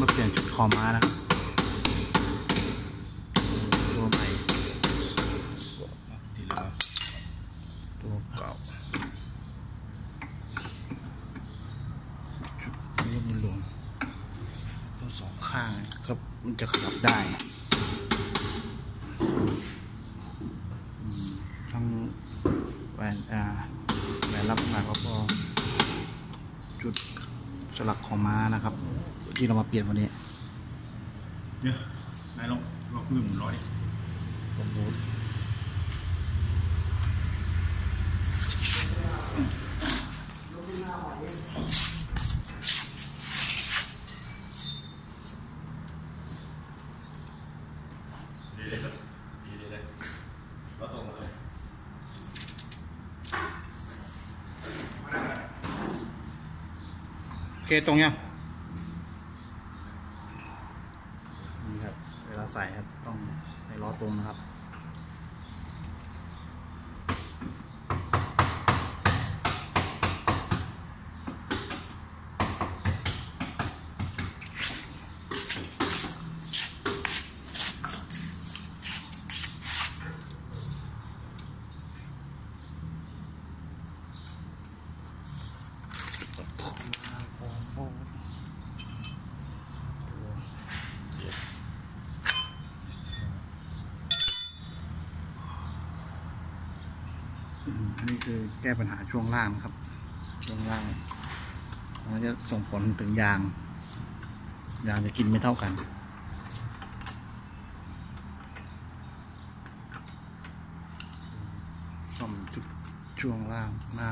มาเปลี่ยนชุดคอม้านะครับตัวใหม่ทีละตัวเก่าชุดนี้มันรวมตัวสองข้างครับมันจะขยับได้ทั้งแหวนอ่าแหวนรับหนักแล้วก็จุด สลักของม้านะครับ ที่เรามาเปลี่ยนวันนี้เนี่ยนายลองลองมือหมุนร้อยผมรู้ ดีเลยครับดีเลยเลยแล้วตรงมาเลย โอ เคตรงยังนี่ครับ เวลาใส่ครับ ต้องให้ล้อตรงนะครับ อันนี้คือแก้ปัญหาช่วงล่างครับ ช่วงล่างมันจะส่งผลถึงยาง ยางจะกินไม่เท่ากันซ่อมจุดช่วงล่างหน้า